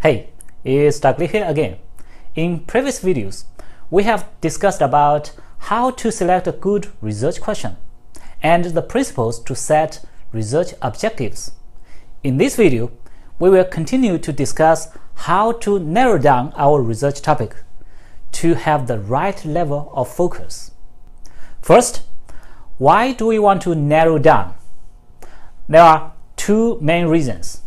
Hey, it's Dr. Liu here again. In previous videos, we have discussed about how to select a good research question and the principles to set research objectives. In this video, we will continue to discuss how to narrow down our research topic to have the right level of focus. First, why do we want to narrow down? There are two main reasons.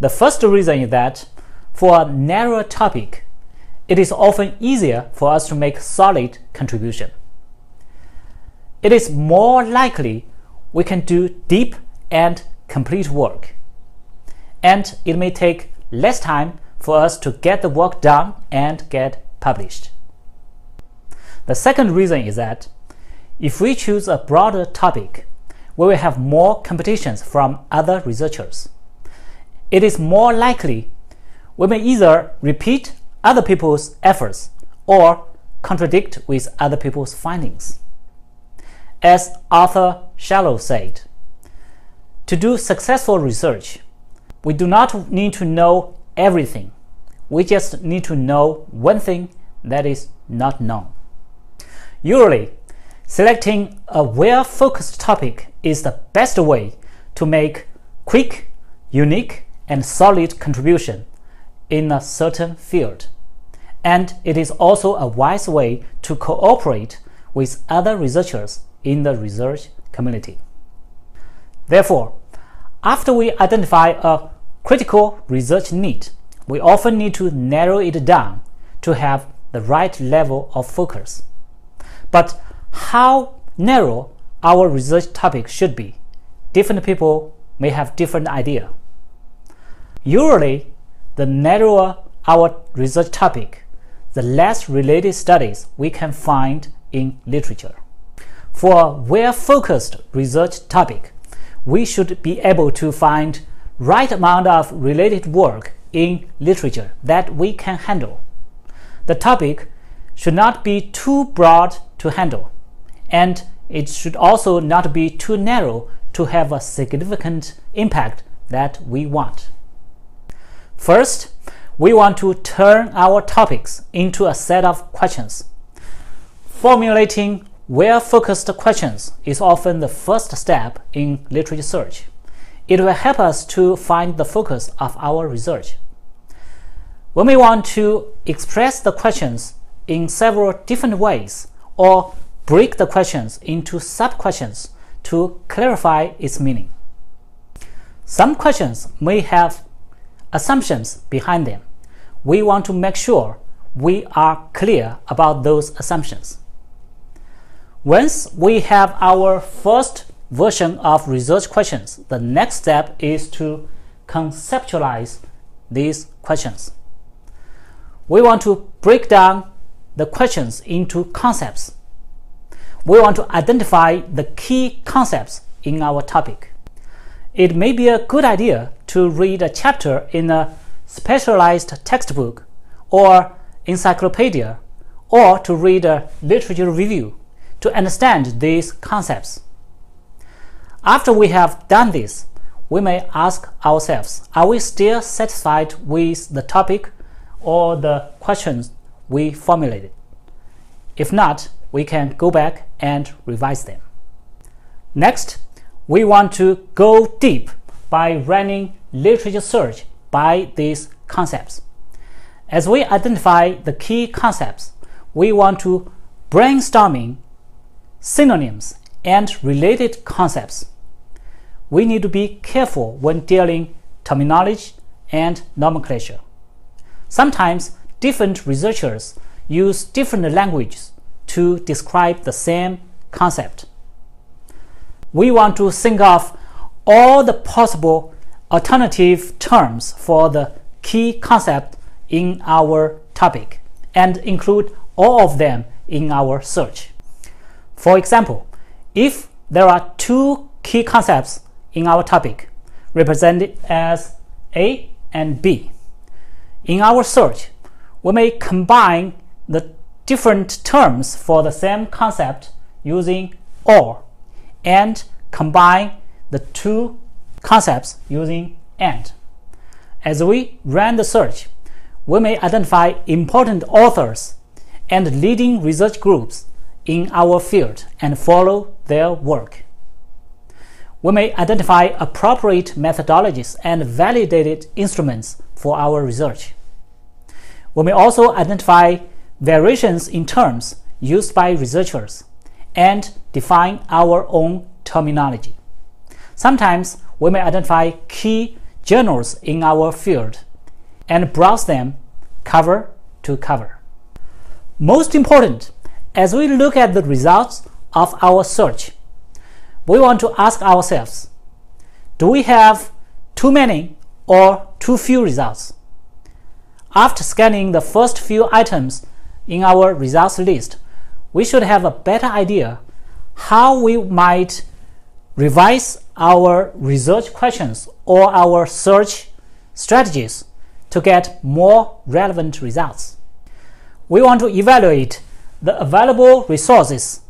The first reason is that for a narrower topic, it is often easier for us to make solid contribution. It is more likely we can do deep and complete work. And it may take less time for us to get the work done and get published. The second reason is that if we choose a broader topic, we will have more competitions from other researchers. It is more likely we may either repeat other people's efforts or contradict with other people's findings. As Arthur Schawlow said, to do successful research, we do not need to know everything. We just need to know one thing that is not known. Usually, selecting a well-focused topic is the best way to make quick, unique, and solid contribution in a certain field. And it is also a wise way to cooperate with other researchers in the research community. Therefore, after we identify a critical research need, we often need to narrow it down to have the right level of focus. But how narrow our research topic should be, different people may have different idea. Usually, the narrower our research topic, the less related studies we can find in literature. For a well-focused research topic, we should be able to find right amount of related work in literature that we can handle. The topic should not be too broad to handle, and it should also not be too narrow to have a significant impact that we want. First, we want to turn our topics into a set of questions. Formulating well-focused questions is often the first step in literature search. It will help us to find the focus of our research. When we want to express the questions in several different ways or break the questions into sub-questions to clarify its meaning. Some questions may have assumptions behind them. We want to make sure we are clear about those assumptions. Once we have our first version of research questions, the next step is to conceptualize these questions. We want to break down the questions into concepts. We want to identify the key concepts in our topic. It may be a good idea to read a chapter in a specialized textbook or encyclopedia or to read a literature review to understand these concepts. After we have done this, we may ask ourselves, are we still satisfied with the topic or the questions we formulated? If not, we can go back and revise them. Next, we want to go deep by running literature search by these concepts. As we identify the key concepts, we want to brainstorming synonyms, and related concepts. We need to be careful when dealing terminology and nomenclature. Sometimes different researchers use different languages to describe the same concept. We want to think of all the possible alternative terms for the key concept in our topic and include all of them in our search. For example, if there are two key concepts in our topic represented as A and B, in our search, we may combine the different terms for the same concept using or and combine the two concepts using and. As we run the search, we may identify important authors and leading research groups in our field and follow their work. We may identify appropriate methodologies and validated instruments for our research. We may also identify variations in terms used by researchers and define our own terminology. Sometimes we may identify key journals in our field and browse them cover to cover. Most important, as we look at the results of our search, we want to ask ourselves, do we have too many or too few results? After scanning the first few items in our results list, we should have a better idea how we might revise our research questions or our search strategies to get more relevant results. We want to evaluate the available resources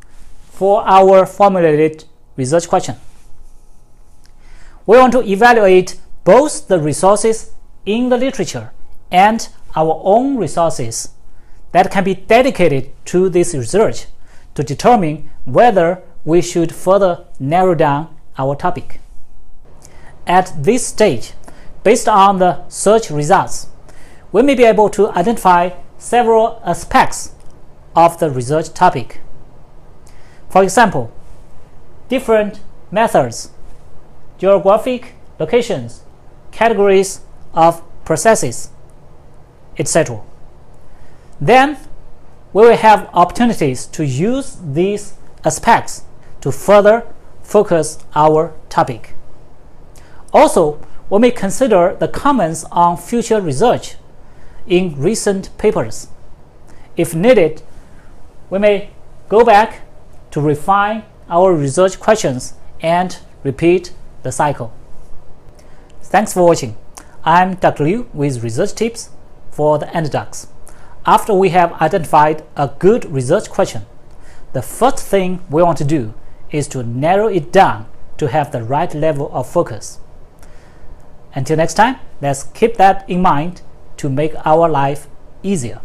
for our formulated research question. We want to evaluate both the resources in the literature and our own resources that can be dedicated to this research to determine whether we should further narrow down our topic. At this stage, based on the search results, we may be able to identify several aspects of the research topic. For example, different methods, geographic locations, categories of processes, etc. Then we will have opportunities to use these aspects to further focus our topic. Also, we may consider the comments on future research in recent papers. If needed, we may go back to refine our research questions and repeat the cycle. Thanks for watching. I'm Dr. Liu with research tips for the underdogs. After we have identified a good research question, the first thing we want to do is to narrow it down to have the right level of focus. Until next time, let's keep that in mind to make our life easier.